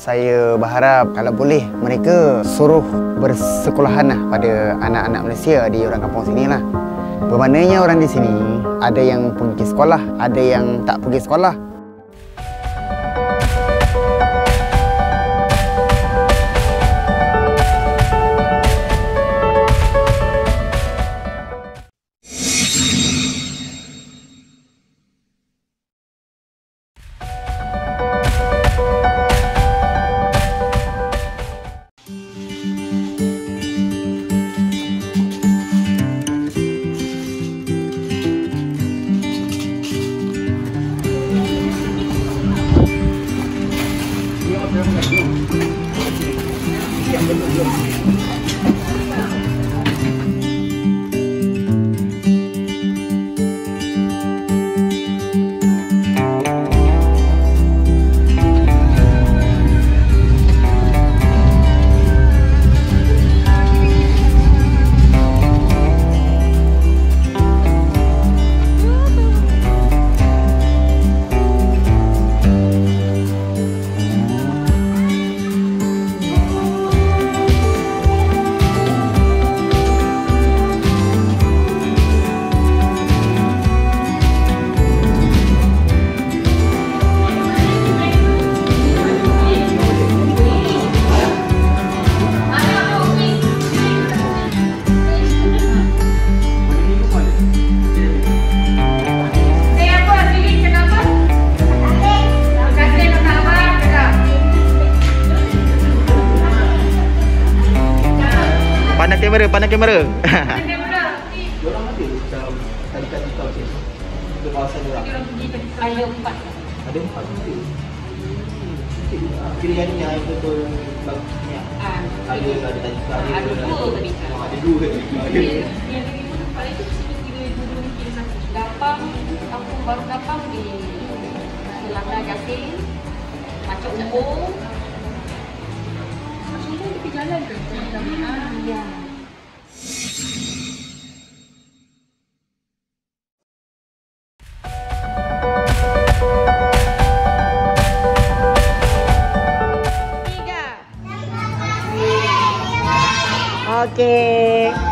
Saya berharap kalau boleh mereka suruh bersekolahan lah pada anak-anak Malaysia di orang kampung sini lah. Bermaknanya orang di sini ada yang pergi sekolah, ada yang tak pergi sekolah. 两个左右。Pandang kamera, pandang kamera. Diorang ada macam tadi-tadi kau macam ni. Kita bahasa diorang. Ada empat. Ada empat ada. Kira yang ni ni. ah. Ah, Ada tadi kau ada. Ada tadi. Oh, Ada dua tadi. Ada. Yang lagi pun tempat itu sini kira dulu kira satu. Gapang, kampung baru Gapang di Selangor Gasing, Macam Umpur. Macam Umpur tepi jalan ke? Okey.